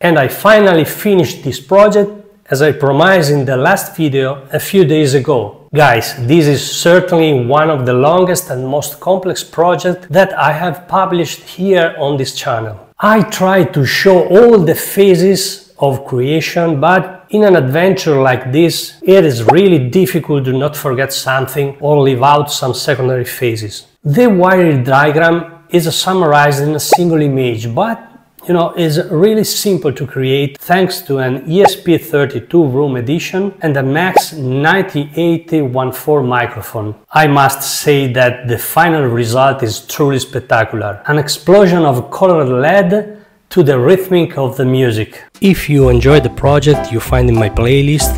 And I finally finished this project as I promised in the last video a few days ago. Guys, this is certainly one of the longest and most complex projects that I have published here on this channel. I tried to show all the phases of creation, but in an adventure like this, it is really difficult to not forget something or leave out some secondary phases. The wiring diagram is summarized in a single image, but you know, is really simple to create thanks to an ESP32 WROOM Edition and a Max 908014 microphone. I must say that the final result is truly spectacular. An explosion of colored LED to the rhythmic of the music. If you enjoy the project you find in my playlist,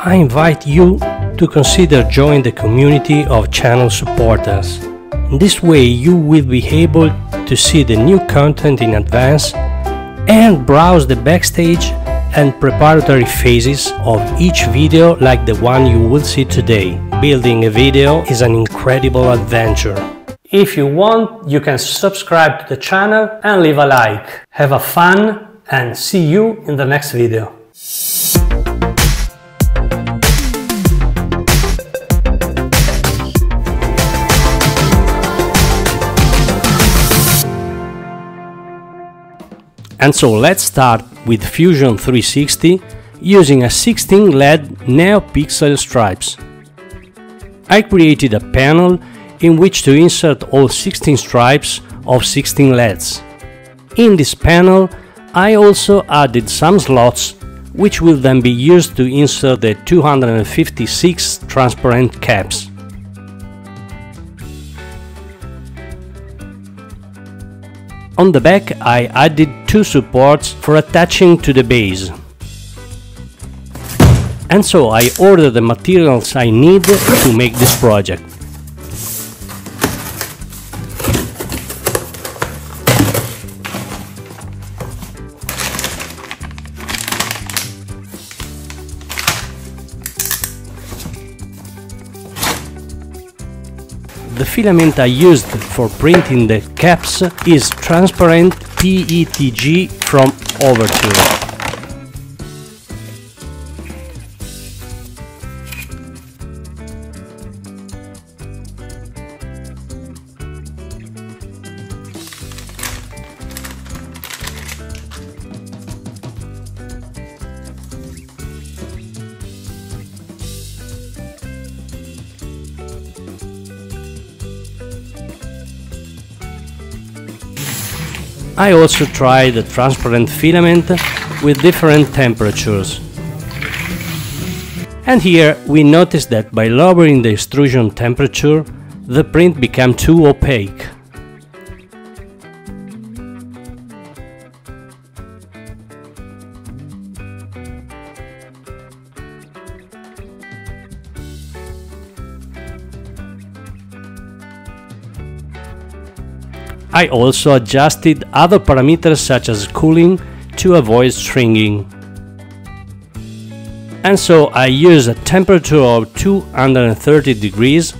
I invite you to consider joining the community of channel supporters. This way you will be able to see the new content in advance and browse the backstage and preparatory phases of each video like the one you will see today. Building a video is an incredible adventure. If you want, you can subscribe to the channel and leave a like. Have a fun and see you in the next video. And so let's start with Fusion 360 using a 16 LED NeoPixel stripes. I created a panel in which to insert all 16 stripes of 16 LEDs. In this panel I also added some slots which will then be used to insert the 256 transparent caps. On the back I added two supports for attaching to the base. And so I ordered the materials I need to make this project. Filament I used for printing the caps is transparent PETG from Overture. I also tried the transparent filament with different temperatures. And here we notice that by lowering the extrusion temperature, the print became too opaque. I also adjusted other parameters such as cooling to avoid stringing. And so I use a temperature of 230 degrees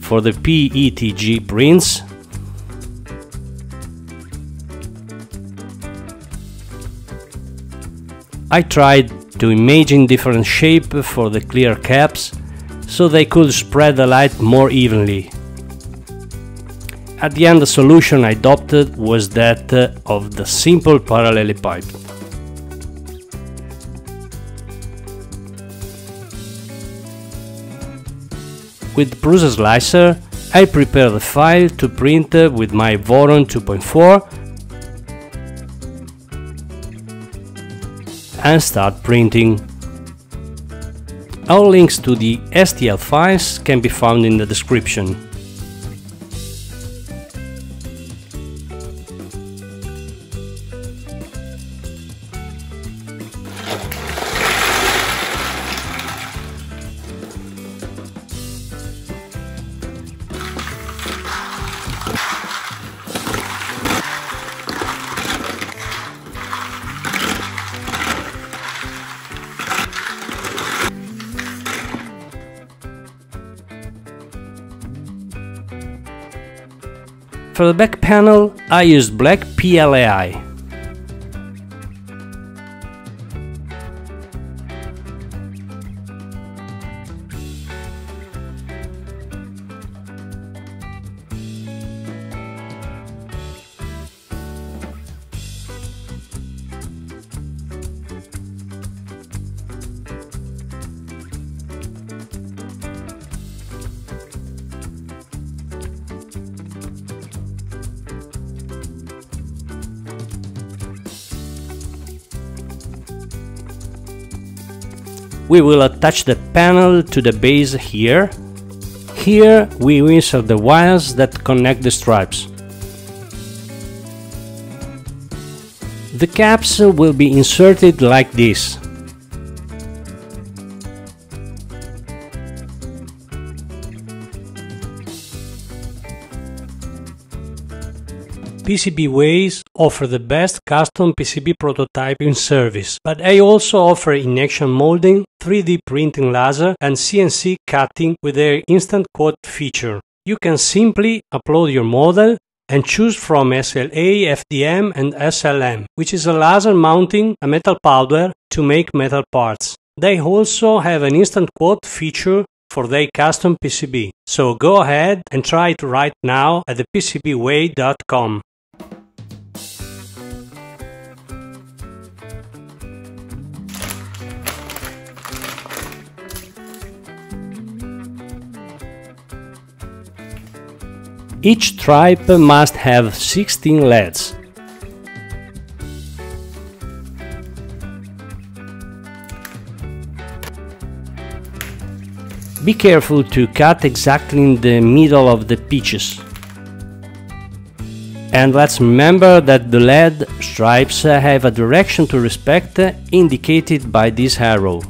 for the PETG prints I tried to imagine different shape for the clear caps so they could spread the light more evenly. At the end the solution I adopted was that uh, of the simple parallelepiped. With Prusa Slicer I prepare the file to print uh, with my Voron 2.4 and start printing. All links to the STL files can be found in the description. For the back panel, I used black PLAI. We will attach the panel to the base here. Here we insert the wires that connect the stripes. The caps will be inserted like this. PCBWay's offer the best custom PCB prototyping service, but they also offer injection molding, 3D printing laser, and CNC cutting with their instant quote feature. You can simply upload your model and choose from SLA, FDM, and SLM, which is a laser mounting a metal powder to make metal parts. They also have an instant quote feature for their custom PCB. So go ahead and try it right now at thepcbway.com. Each stripe must have 16 LEDs. Be careful to cut exactly in the middle of the pitches. And let's remember that the LED stripes have a direction to respect indicated by this arrow.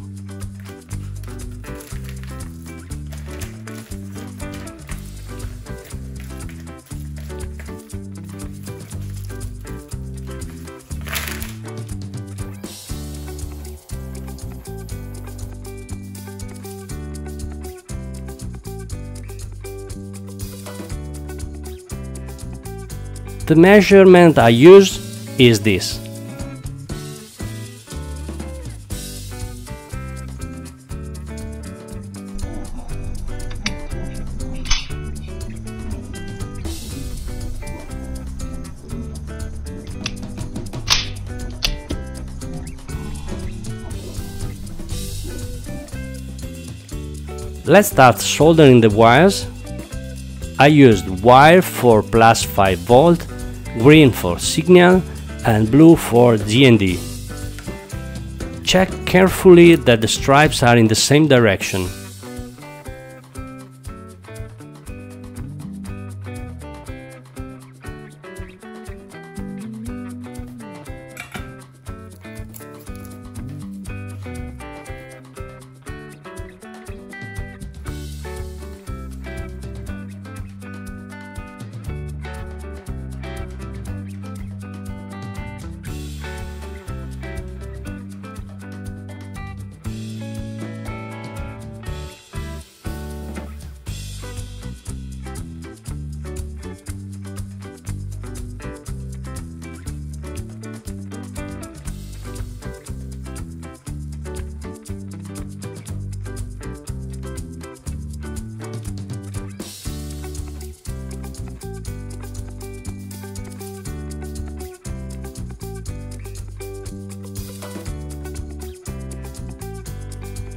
The measurement I use is this. Let's start soldering the wires. I used wire for plus 5 volt green for signal and blue for GND. Check carefully that the stripes are in the same direction.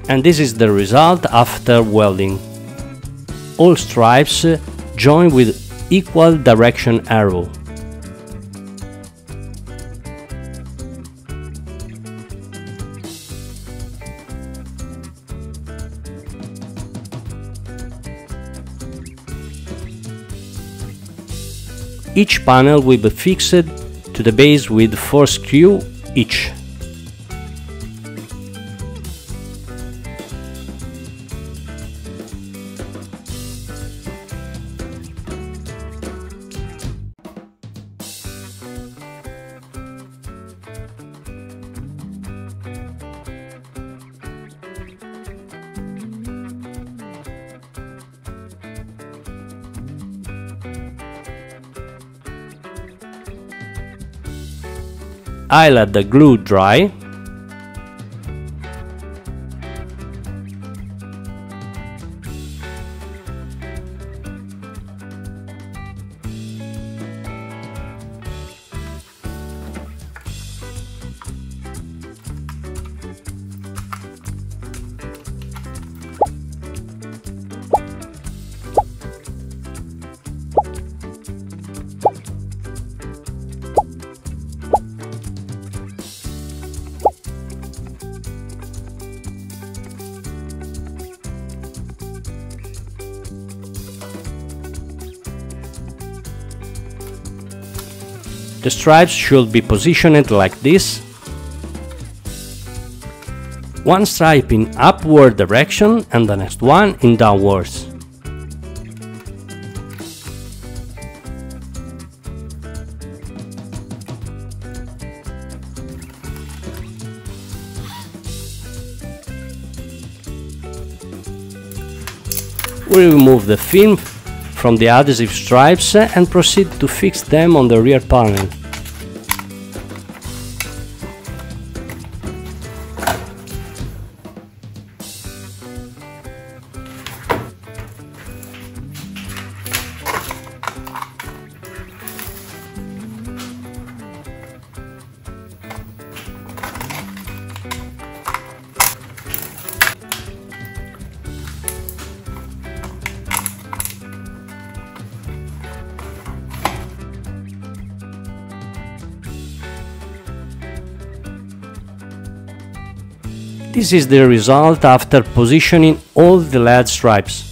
And this is the result after welding. All stripes join with equal direction arrow. Each panel will be fixed to the base with 4 screws each. I let the glue dry. The stripes should be positioned like this. One stripe in upward direction and the next one in downwards. We remove the film from the adhesive stripes and proceed to fix them on the rear panel. This is the result after positioning all the LED stripes.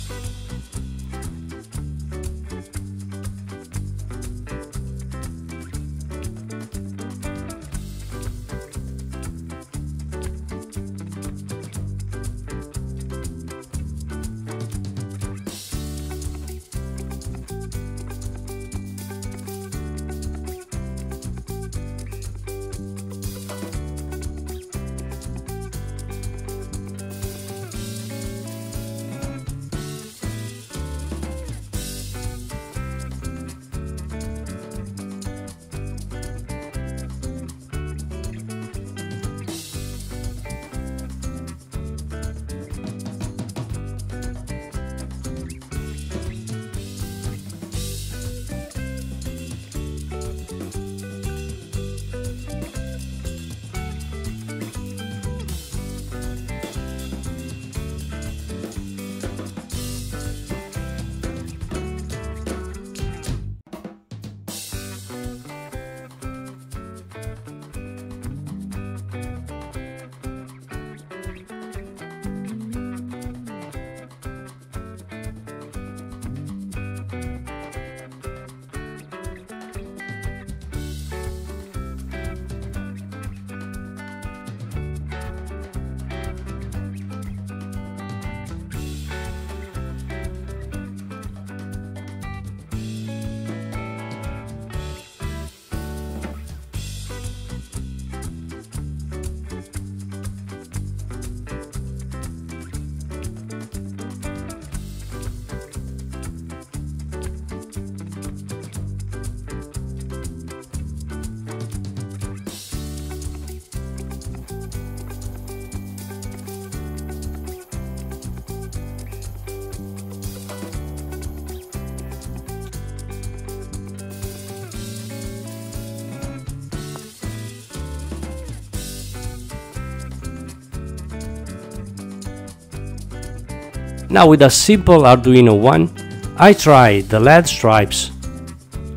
Now with a simple Arduino Uno, I try the LED stripes.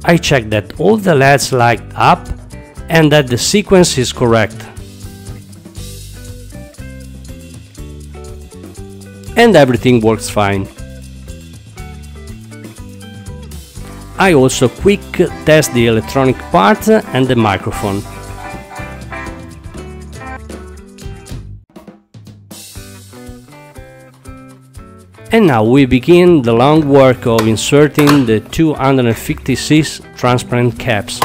I check that all the LEDs light up and that the sequence is correct. And everything works fine. I also quick test the electronic part and the microphone. And now we begin the long work of inserting the 256 transparent caps.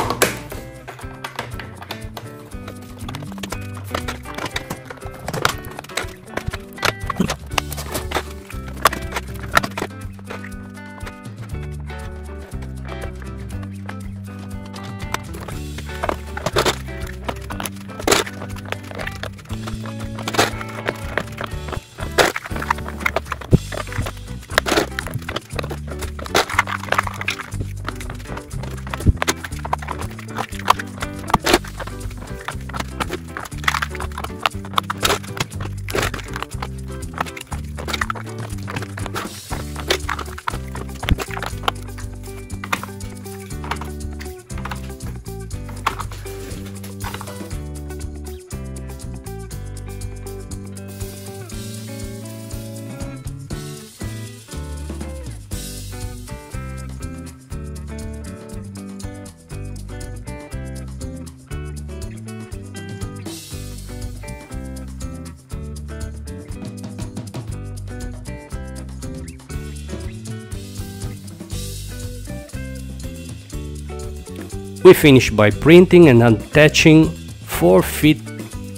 We finish by printing and attaching 4 feet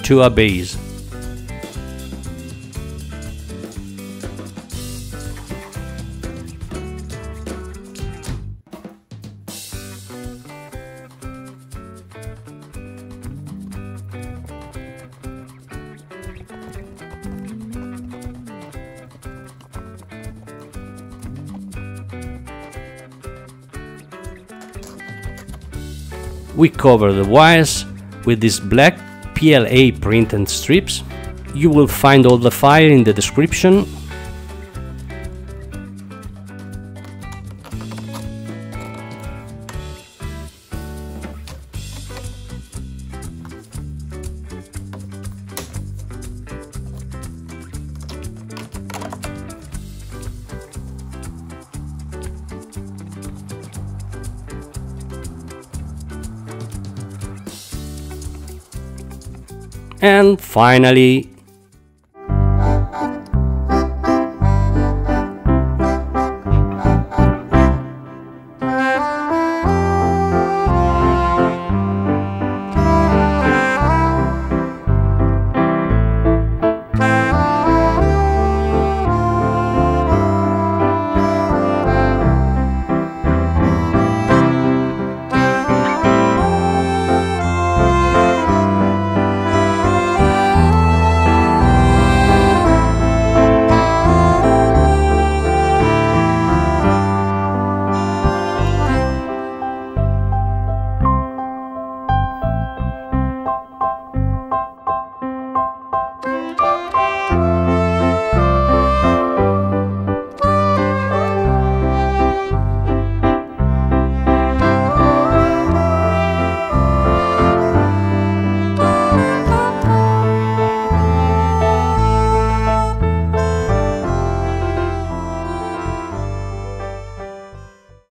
to a base. Cover the wires with these black PLA printed strips. You will find all the file in the description. And finally,